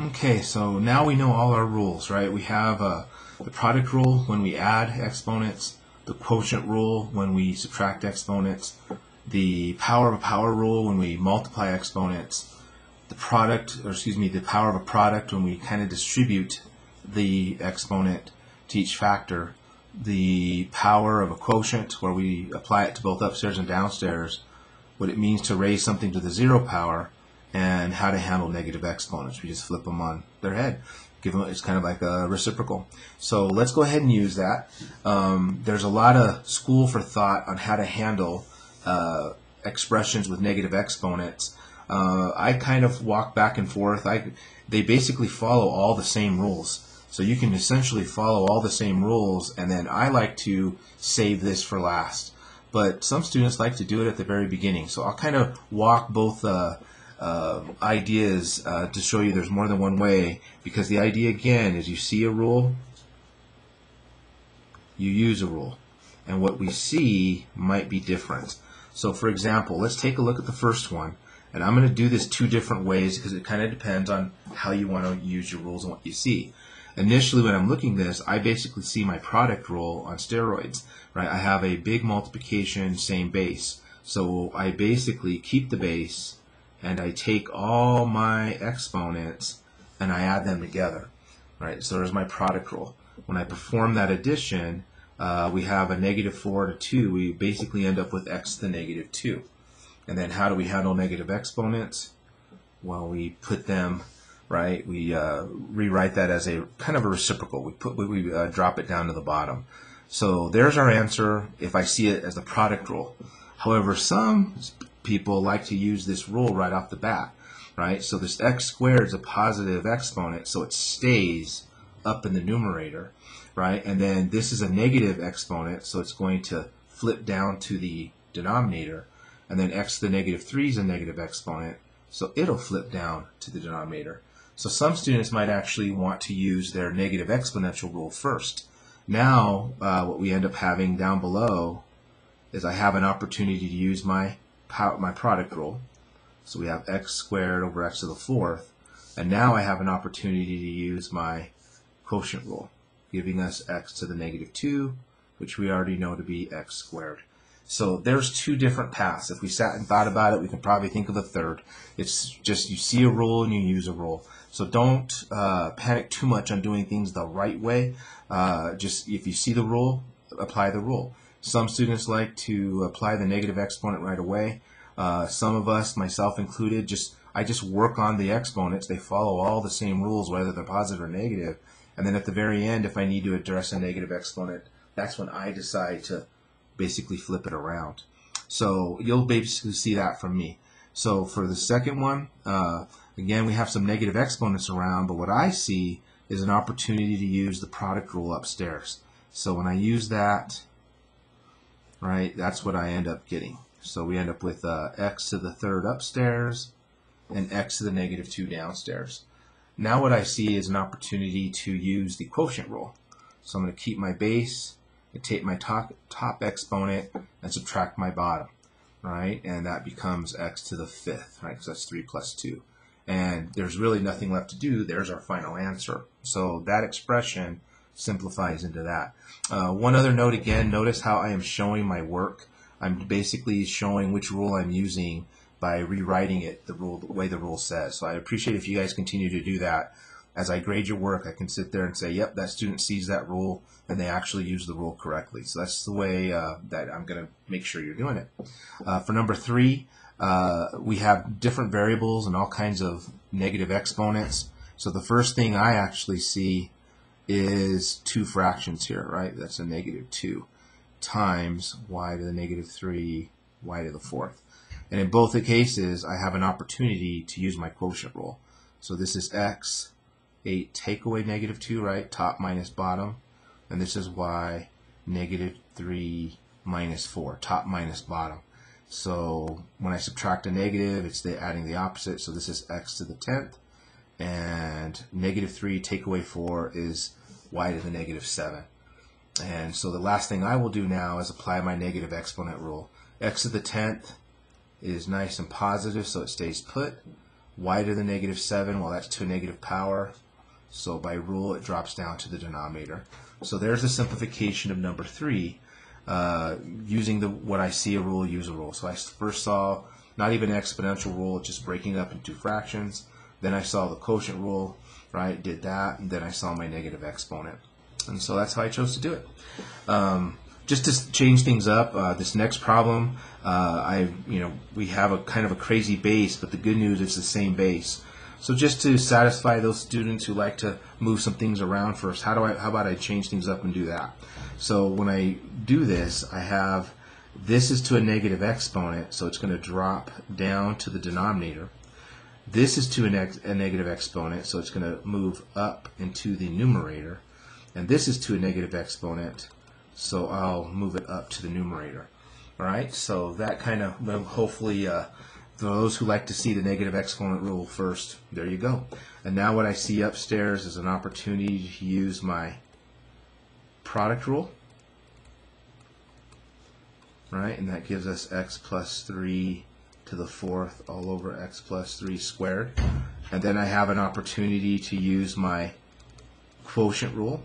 Okay, so now we know all our rules, right? We have uh, the product rule when we add exponents, the quotient rule when we subtract exponents, the power of a power rule when we multiply exponents, the product, or excuse me, the power of a product when we kind of distribute the exponent to each factor, the power of a quotient where we apply it to both upstairs and downstairs, what it means to raise something to the zero power, and how to handle negative exponents. We just flip them on their head. Give them, it's kind of like a reciprocal. So let's go ahead and use that. Um, there's a lot of school for thought on how to handle uh, expressions with negative exponents. Uh, I kind of walk back and forth. I, they basically follow all the same rules. So you can essentially follow all the same rules, and then I like to save this for last. But some students like to do it at the very beginning. So I'll kind of walk both uh, ideas uh, to show you there's more than one way. Because the idea again is you see a rule you use a rule. And what we see might be different. So for example let's take a look at the first one. And I'm going to do this two different ways because it kind of depends on how you want to use your rules and what you see. Initially when I'm looking this I basically see my product rule on steroids right? I have a big multiplication same base. So I basically keep the base and I take all my exponents and I add them together. Right, so there's my product rule. When I perform that addition, uh, we have a negative 4 to 2. We basically end up with x to the negative 2. And then how do we handle negative exponents? Well, we put them, right, we uh, rewrite that as a kind of a reciprocal. We, put, we uh, drop it down to the bottom. So there's our answer if I see it as the product rule. However, some people like to use this rule right off the bat, right? So this x squared is a positive exponent, so it stays up in the numerator, right? And then this is a negative exponent, so it's going to flip down to the denominator. And then x to the negative 3 is a negative exponent, so it'll flip down to the denominator. So some students might actually want to use their negative exponential rule first. Now, uh, what we end up having down below is I have an opportunity to use my my product rule. So we have x squared over x to the fourth. And now I have an opportunity to use my quotient rule, giving us x to the negative 2, which we already know to be x squared. So there's two different paths. If we sat and thought about it, we can probably think of a third. It's just you see a rule and you use a rule. So don't uh, panic too much on doing things the right way. Uh, just if you see the rule, apply the rule. Some students like to apply the negative exponent right away. Uh, some of us, myself included, just I just work on the exponents. They follow all the same rules, whether they're positive or negative. And then at the very end, if I need to address a negative exponent, that's when I decide to basically flip it around. So you'll basically see that from me. So for the second one, uh, again, we have some negative exponents around, but what I see is an opportunity to use the product rule upstairs. So when I use that, right? That's what I end up getting. So we end up with uh, x to the third upstairs and x to the negative 2 downstairs. Now what I see is an opportunity to use the quotient rule. So I'm going to keep my base, and take my top, top exponent, and subtract my bottom, right? And that becomes x to the fifth, right? Because that's 3 plus 2. And there's really nothing left to do. There's our final answer. So that expression simplifies into that. Uh, one other note again, notice how I am showing my work. I'm basically showing which rule I'm using by rewriting it the rule the way the rule says. So I appreciate if you guys continue to do that. As I grade your work, I can sit there and say, yep, that student sees that rule and they actually use the rule correctly. So that's the way uh, that I'm going to make sure you're doing it. Uh, for number three, uh, we have different variables and all kinds of negative exponents. So the first thing I actually see is two fractions here, right? That's a negative 2 times y to the negative 3, y to the fourth. And in both the cases, I have an opportunity to use my quotient rule. So this is x, 8 take away negative 2, right? Top minus bottom. And this is y, negative 3 minus 4, top minus bottom. So when I subtract a negative, it's the, adding the opposite. So this is x to the 10th. And negative 3 take away 4 is y to the negative 7. And so the last thing I will do now is apply my negative exponent rule. x to the 10th is nice and positive, so it stays put. y to the negative 7, well, that's to a negative power. So by rule, it drops down to the denominator. So there's the simplification of number 3 uh, using the what I see a rule, use a rule. So I first saw not even an exponential rule, just breaking up into fractions. Then I saw the quotient rule, right? Did that, and then I saw my negative exponent. And so that's how I chose to do it. Um, just to change things up, uh, this next problem, uh, I, you know, we have a kind of a crazy base, but the good news is the same base. So just to satisfy those students who like to move some things around first, how do I, how about I change things up and do that? So when I do this, I have this is to a negative exponent, so it's going to drop down to the denominator. This is to a, neg a negative exponent, so it's going to move up into the numerator. And this is to a negative exponent, so I'll move it up to the numerator. All right, so that kind of hopefully uh, those who like to see the negative exponent rule first, there you go. And now what I see upstairs is an opportunity to use my product rule. Right, and that gives us x plus 3 to the fourth all over x plus 3 squared. And then I have an opportunity to use my quotient rule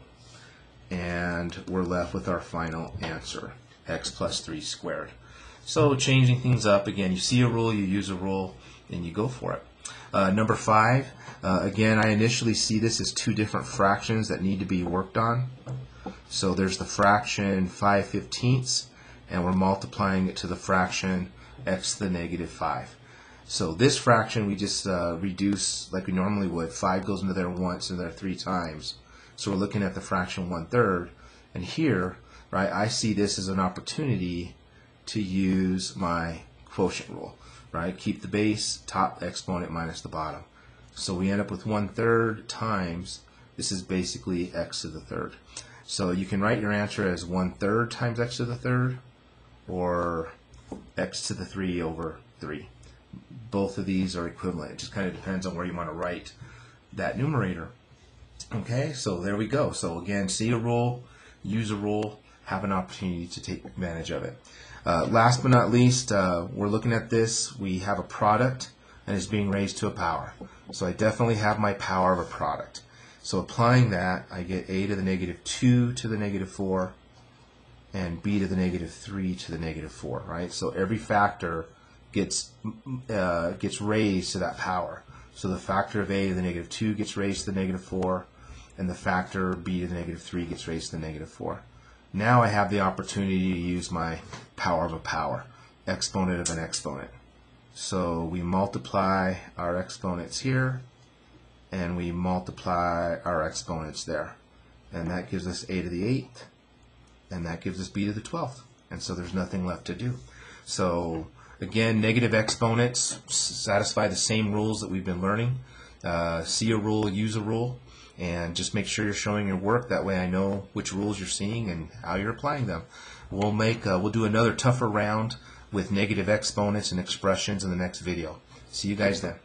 and we're left with our final answer, x plus 3 squared. So changing things up, again, you see a rule, you use a rule, and you go for it. Uh, number five, uh, again, I initially see this as two different fractions that need to be worked on. So there's the fraction 5 fifteenths, and we're multiplying it to the fraction x to the negative 5. So this fraction we just uh, reduce like we normally would. 5 goes into there once and there three times. So we're looking at the fraction one third. And here, right, I see this as an opportunity to use my quotient rule, right? Keep the base, top exponent minus the bottom. So we end up with one third times, this is basically x to the third. So you can write your answer as one third times x to the third, or x to the 3 over 3. Both of these are equivalent. It just kind of depends on where you want to write that numerator. Okay, so there we go. So again, see a rule, use a rule, have an opportunity to take advantage of it. Uh, last but not least, uh, we're looking at this. We have a product and it's being raised to a power. So I definitely have my power of a product. So applying that, I get a to the negative 2 to the negative 4 and b to the negative 3 to the negative 4, right? So every factor gets, uh, gets raised to that power. So the factor of a to the negative 2 gets raised to the negative 4 and the factor b to the negative 3 gets raised to the negative 4. Now I have the opportunity to use my power of a power, exponent of an exponent. So we multiply our exponents here, and we multiply our exponents there. And that gives us a to the 8th, and that gives us b to the 12th. And so there's nothing left to do. So again, negative exponents satisfy the same rules that we've been learning. Uh, see a rule, use a rule and just make sure you're showing your work. That way I know which rules you're seeing and how you're applying them. We'll make uh, we'll do another tougher round with negative exponents and expressions in the next video. See you guys then.